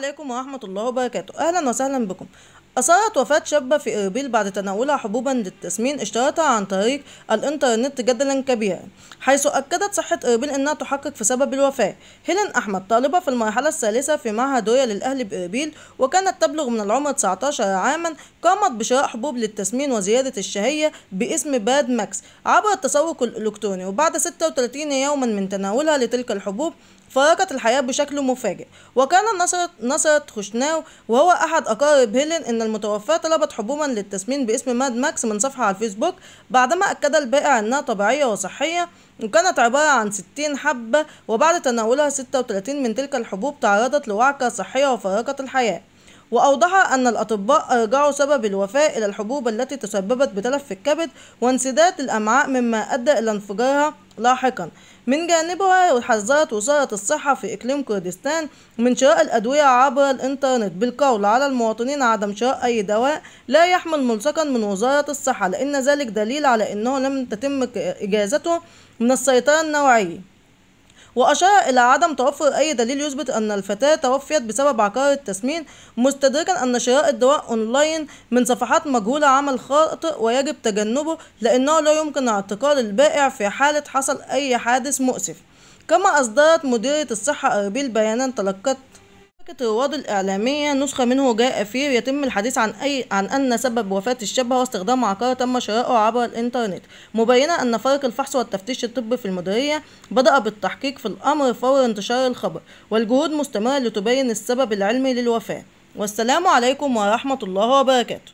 عليكم ورحمة الله وبركاته. أهلا وسهلا بكم. أثارت وفاة شابة في إربيل بعد تناولها حبوبا للتسمين اشترتها عن طريق الإنترنت جدلا كبيرا حيث أكدت صحة إربيل أنها تحقق في سبب الوفاة. هيلين أحمد طالبة في المرحلة الثالثة في معهد رويا للأهل بإربيل وكانت تبلغ من العمر 19 عاما قامت بشراء حبوب للتسمين وزيادة الشهية باسم باد ماكس. عبر التسوق الإلكتروني وبعد 36 يوما من تناولها لتلك الحبوب فارقت الحياة بشكل مفاجئ. وكان نصرت نصرت خوشناو وهو أحد أقارب هيلين إن المتوفاة طلبت حبوبا للتسمين باسم ماد ماكس من صفحة على الفيسبوك بعدما أكد البائع أنها طبيعية وصحية وكانت عبارة عن 60 حبة وبعد تناولها 36 من تلك الحبوب تعرضت لوعكة صحية وفارقت الحياة. وأوضح أن الأطباء أرجعوا سبب الوفاة إلى الحبوب التي تسببت بتلف في الكبد وانسداد الأمعاء مما أدى إلى انفجارها لاحقا. من جانبها حذرت وزارة الصحة في إقليم كردستان من شراء الأدوية عبر الإنترنت بالقول على المواطنين عدم شراء أي دواء لا يحمل ملصقا من وزارة الصحة لأن ذلك دليل على أنه لم تتم إجازته من السيطرة النوعية. وأشار إلى عدم توفر أي دليل يثبت أن الفتاة توفيت بسبب عقار التسمين مستدركا أن شراء الدواء أونلاين من صفحات مجهولة عمل خاطئ ويجب تجنبه لأنه لا يمكن اعتقال البائع في حالة حصل أي حادث مؤسف. كما أصدرت مديرية الصحة أربيل بيانا تلقت شبكة رواد الإعلامية نسخة منه جاء فيه يتم الحديث عن أي عن أن سبب وفاة الشاب هو استخدام عقار تم شراؤه عبر الإنترنت. مبينة أن فريق الفحص والتفتيش الطبي في المديرية بدأ بالتحقيق في الأمر فور انتشار الخبر والجهود مستمرة لتبين السبب العلمي للوفاة. والسلام عليكم ورحمة الله وبركاته.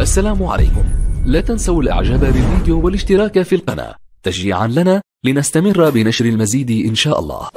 السلام عليكم. لا تنسوا الإعجاب بالفيديو والاشتراك في القناة. تشجيعا لنا لنستمر بنشر المزيد إن شاء الله.